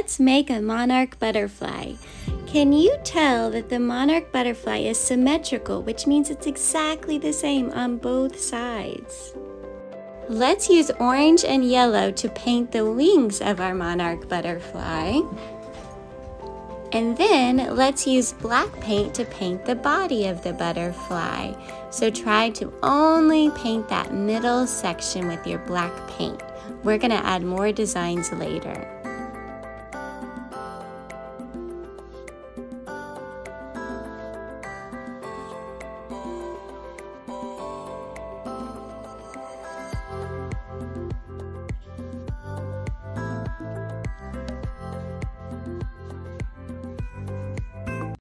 let's make a monarch butterfly. Can you tell that the monarch butterfly is symmetrical, which means it's exactly the same on both sides? Let's use orange and yellow to paint the wings of our monarch butterfly. And then let's use black paint to paint the body of the butterfly. So try to only paint that middle section with your black paint. We're gonna add more designs later.